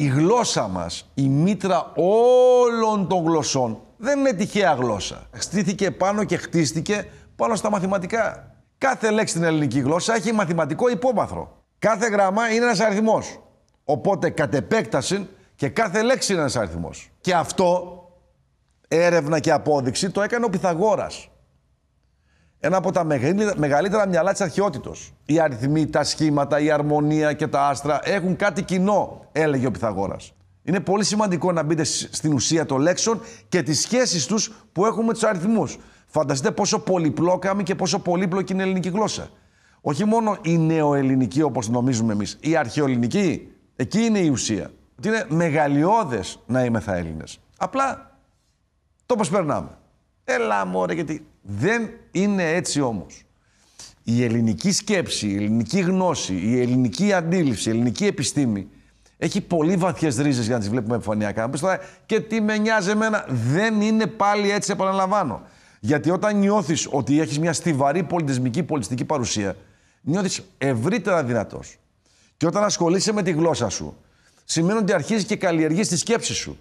Η γλώσσα μας, η μήτρα όλων των γλωσσών, δεν είναι τυχαία γλώσσα. Στήθηκε πάνω και χτίστηκε πάνω στα μαθηματικά. Κάθε λέξη στην ελληνική γλώσσα έχει μαθηματικό υπόβαθρο. Κάθε γραμμά είναι ένας αριθμός. Οπότε κατ' επέκταση και κάθε λέξη είναι ένας αριθμός. Και αυτό έρευνα και απόδειξη το έκανε ο Πυθαγόρας. Ένα από τα μεγαλύτερα μυαλά της αρχαιότητος. Οι αριθμοί, τα σχήματα, η αρμονία και τα άστρα έχουν κάτι κοινό, έλεγε ο Πυθαγόρας. Είναι πολύ σημαντικό να μπείτε στην ουσία των λέξεων και τις σχέσεις τους που έχουν με τους αριθμούς. Φανταστείτε πόσο πολυπλόκαμη και πόσο πολύπλοκη είναι η ελληνική γλώσσα. Όχι μόνο η νεοελληνική όπως νομίζουμε εμείς, η αρχαιοελληνική, εκεί είναι η ουσία. Ότι είναι μεγαλειώδες να είμαι θα Έλληνες. Απλά το πώς περνάμε. Έλα μωρέ γιατί δεν είναι έτσι όμως. Η ελληνική σκέψη, η ελληνική γνώση, η ελληνική αντίληψη, η ελληνική επιστήμη έχει πολύ βαθιές ρίζες για να τις βλέπουμε επιφανειακά. τώρα και τι με νοιάζει εμένα. Δεν είναι πάλι έτσι επαναλαμβάνω. Γιατί όταν νιώθεις ότι έχεις μια στιβαρή πολιτισμική πολιτιστική παρουσία, νιώθεις ευρύτερα δυνατός. Και όταν ασχολείσαι με τη γλώσσα σου, σημαίνει ότι αρχίζεις και καλλιεργείς τη σκέψη σου.